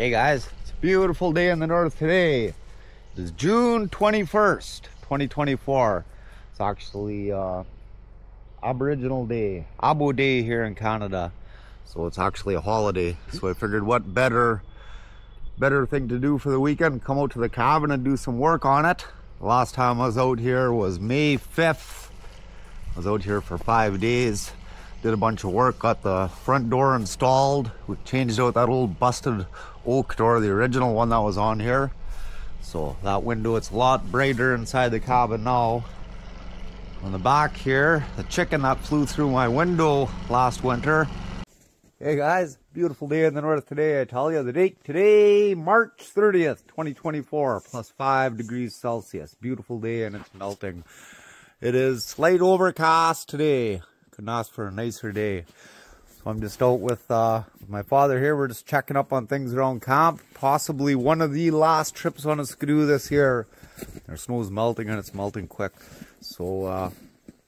Hey guys, it's a beautiful day in the north today. It is June 21st, 2024. It's actually uh, Aboriginal Day, Abu Day here in Canada. So it's actually a holiday. So I figured what better better thing to do for the weekend, come out to the cabin and do some work on it. The last time I was out here was May 5th. I was out here for five days did a bunch of work, got the front door installed. We changed out that old busted oak door, the original one that was on here. So that window, it's a lot brighter inside the cabin now. On the back here, the chicken that flew through my window last winter. Hey guys, beautiful day in the north today. I tell you the date today, March 30th, 2024, plus five degrees Celsius. Beautiful day and it's melting. It is slight overcast today couldn't ask for a nicer day. So I'm just out with uh, my father here. We're just checking up on things around camp. Possibly one of the last trips on a skidoo this year. Our snow's melting and it's melting quick. So uh,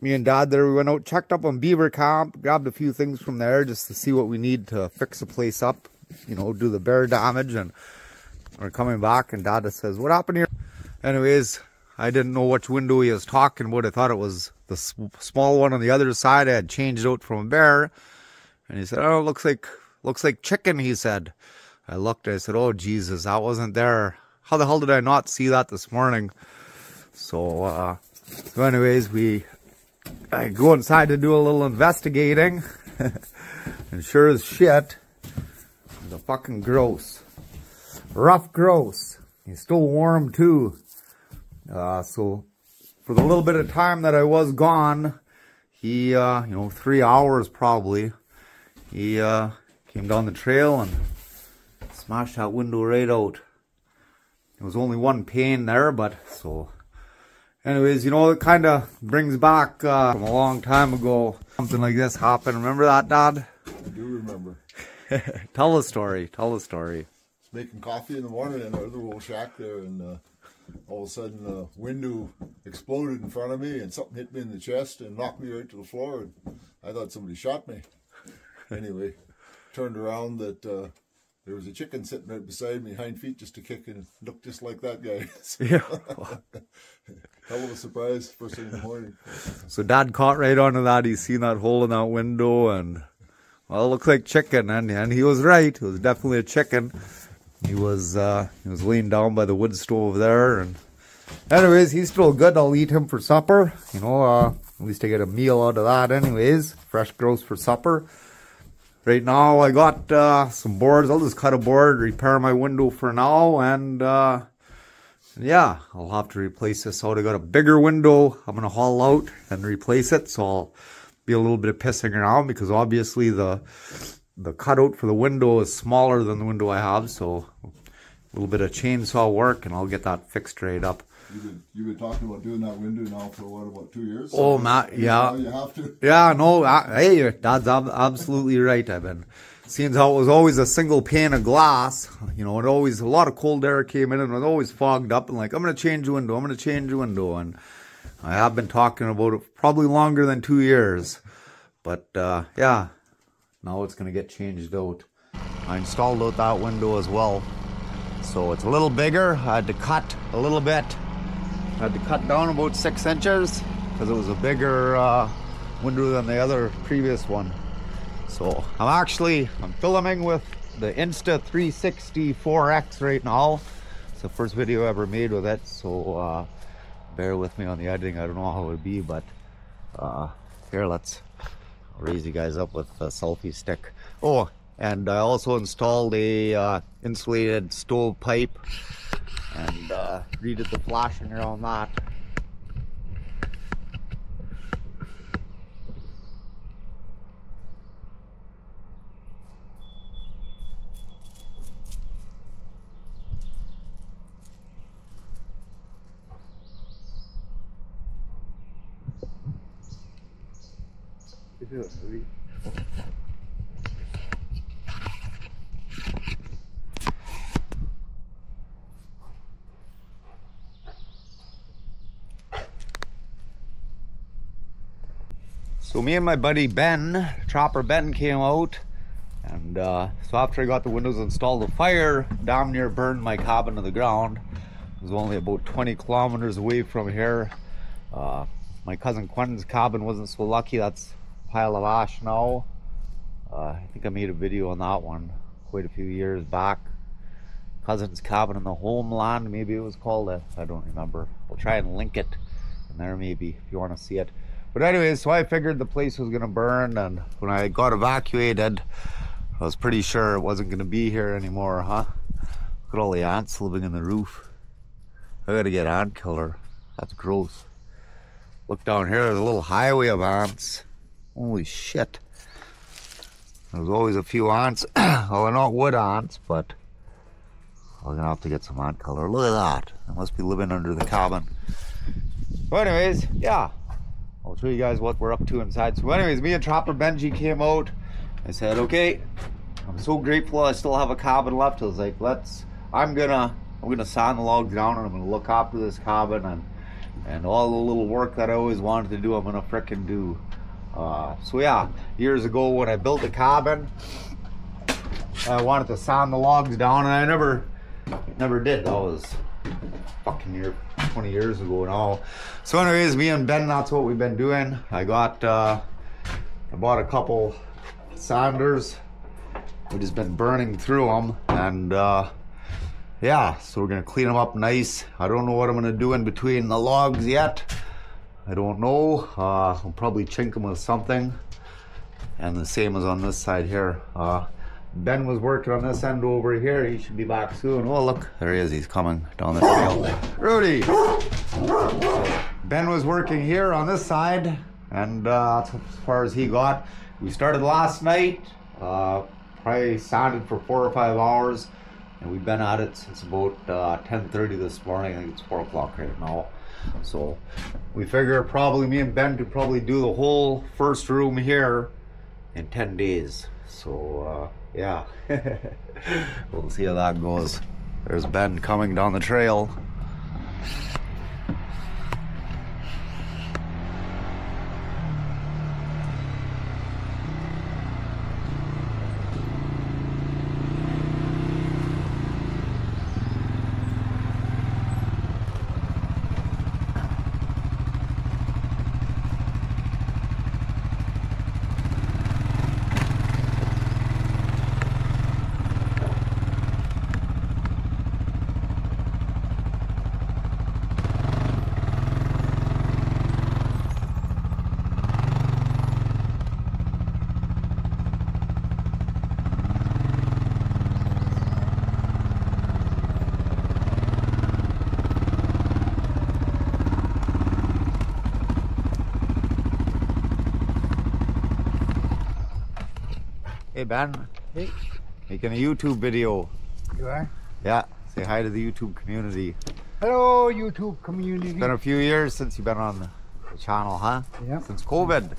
me and dad there, we went out, checked up on Beaver Camp, grabbed a few things from there just to see what we need to fix the place up. You know, do the bear damage and we're coming back and dad says, what happened here? Anyways, I didn't know which window he was talking about. I thought it was the small one on the other side. I had changed out from a bear. And he said, oh, looks like, looks like chicken, he said. I looked, I said, oh, Jesus, that wasn't there. How the hell did I not see that this morning? So, uh, so anyways, we, I go inside to do a little investigating. and sure as shit, the fucking grouse. Ruffed grouse. He's still warm too. Uh, so for the little bit of time that I was gone, he, uh, you know, three hours probably, he uh, came down the trail and smashed that window right out. There was only one pane there, but so. Anyways, you know, it kind of brings back uh, from a long time ago, something like this happened. Remember that, Dad? I do remember. tell the story. Tell the story. Making coffee in the morning in our little shack there, and uh, all of a sudden the window exploded in front of me and something hit me in the chest and knocked me right to the floor and I thought somebody shot me. Anyway, turned around that uh, there was a chicken sitting right beside me, hind feet just a kick and looked just like that guy. so, yeah. Hell of a surprise first thing in the morning. So dad caught right onto that. He seen that hole in that window and well, it looked like chicken and, and he was right. It was definitely a chicken he was uh, he was laying down by the wood stove there. And anyways, he's still good. I'll eat him for supper. You know, uh, at least I get a meal out of that. Anyways, fresh grouse for supper. Right now, I got uh, some boards. I'll just cut a board, repair my window for now, and uh, yeah, I'll have to replace this out. I got a bigger window. I'm gonna haul out and replace it. So I'll be a little bit of pissing around because obviously the the cutout for the window is smaller than the window I have, so little bit of chainsaw work and I'll get that fixed right up. You've been, you've been talking about doing that window now for what, about two years? Oh, Matt, yeah. you have to. Yeah, no, I, hey, Dad's absolutely right. I've been seeing how it was always a single pane of glass. You know, it always, a lot of cold air came in and it was always fogged up and like, I'm going to change the window, I'm going to change the window. And I have been talking about it probably longer than two years. But, uh, yeah, now it's going to get changed out. I installed out that window as well. So it's a little bigger. I had to cut a little bit. I had to cut down about six inches because it was a bigger uh, window than the other previous one. So I'm actually, I'm filming with the Insta360 4X right now. It's the first video I ever made with it. So uh, bear with me on the editing. I don't know how it would be, but uh, here, let's raise you guys up with a selfie stick. Oh, and I also installed a uh, insulated stove pipe and uh, redid the flashing around that. So me and my buddy Ben, Trapper Ben came out And uh, so after I got the windows installed, the fire damn near burned my cabin to the ground. It was only about 20 kilometers away from here. Uh, my cousin Quentin's cabin wasn't so lucky. That's a pile of ash now. Uh, I think I made a video on that one quite a few years back. Cousin's cabin in the homeland, maybe it was called. I I don't remember. I'll try and link it in there maybe if you want to see it. But anyways, so I figured the place was gonna burn, and when I got evacuated, I was pretty sure it wasn't gonna be here anymore, huh? Look at all the ants living in the roof. I gotta get ant killer. That's gross. Look down here, there's a little highway of ants. Holy shit. There's always a few ants. well, they're not wood ants, but I'm gonna have to get some ant color. Look at that. I must be living under the cabin. So anyways, yeah. I'll show you guys what we're up to inside. So anyways, me and Trapper Benji came out. I said, okay, I'm so grateful I still have a cabin left. I was like, let's, I'm gonna, I'm gonna sand the logs down and I'm gonna look after this cabin and, and all the little work that I always wanted to do, I'm gonna frickin' do. Uh, so yeah, years ago when I built the cabin, I wanted to sand the logs down and I never, never did. That was fucking year 20 years ago now so anyways me and ben that's what we've been doing. I got uh i bought a couple sanders. We just been burning through them and uh yeah so we're gonna clean them up nice. I don't know what i'm gonna do in between the logs yet. I don't know. Uh i'll probably chink them with something. And the same as on this side here. Uh Ben was working on this end over here. He should be back soon. Oh, look, there he is. He's coming down the trail. Rudy! Ben was working here on this side, and uh, that's as far as he got. We started last night, uh, probably sanded for four or five hours, and we've been at it since about uh, 10.30 this morning. I think it's 4 o'clock right now. So we figure probably me and Ben could probably do the whole first room here in 10 days. So, uh, yeah, we'll see how that goes. There's Ben coming down the trail. Hey Ben, Hey, making a YouTube video. you are? Yeah, say hi to the YouTube community. Hello, YouTube community. It's been a few years since you've been on the channel, huh? Yeah. Since COVID.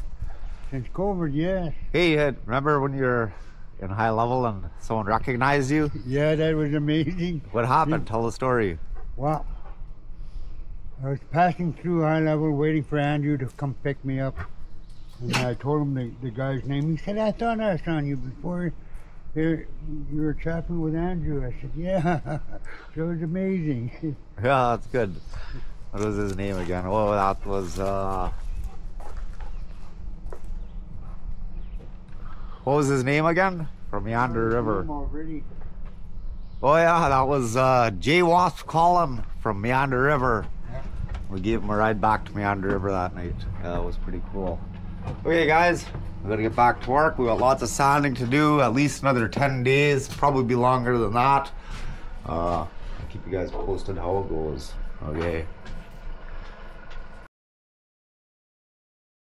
Since COVID, yeah. Hey, uh, remember when you were in high level and someone recognized you? Yeah, that was amazing. What happened? Tell the story. Well, I was passing through high level waiting for Andrew to come pick me up. And I told him the, the guy's name. He said, I thought I saw you before. You're, you were chatting with Andrew. I said, yeah. so it was amazing. Yeah, that's good. What was his name again? Oh, that was uh What was his name again? From Meander River. Already. Oh yeah, that was uh Jay Wasp Colin from Meander River. Yeah. We gave him a ride back to Meander River that night. That was pretty cool. Okay guys, we gotta get back to work. We got lots of sanding to do, at least another 10 days, probably be longer than that. Uh I'll keep you guys posted how it goes. Okay.